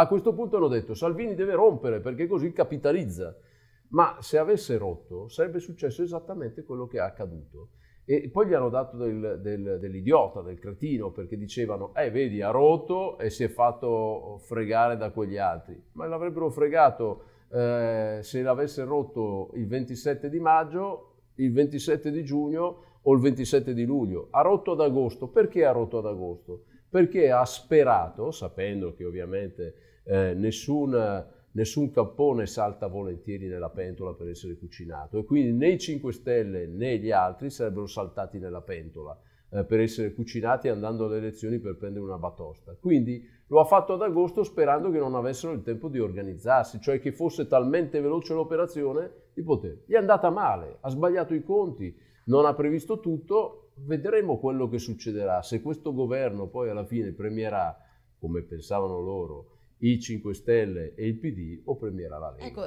A questo punto hanno detto Salvini deve rompere perché così capitalizza. Ma se avesse rotto sarebbe successo esattamente quello che è accaduto. E poi gli hanno dato del, del, dell'idiota, del cretino, perché dicevano, eh vedi, ha rotto e si è fatto fregare da quegli altri. Ma l'avrebbero fregato eh, se l'avesse rotto il 27 di maggio, il 27 di giugno o il 27 di luglio. Ha rotto ad agosto. Perché ha rotto ad agosto? Perché ha sperato, sapendo che ovviamente eh, nessun nessun cappone salta volentieri nella pentola per essere cucinato e quindi né i 5 Stelle né gli altri sarebbero saltati nella pentola eh, per essere cucinati andando alle elezioni per prendere una batosta. Quindi lo ha fatto ad agosto sperando che non avessero il tempo di organizzarsi, cioè che fosse talmente veloce l'operazione di poter. Gli è andata male, ha sbagliato i conti, non ha previsto tutto, vedremo quello che succederà. Se questo governo poi alla fine premierà, come pensavano loro, i 5 Stelle e il PD o premierà la Lega. Ecco.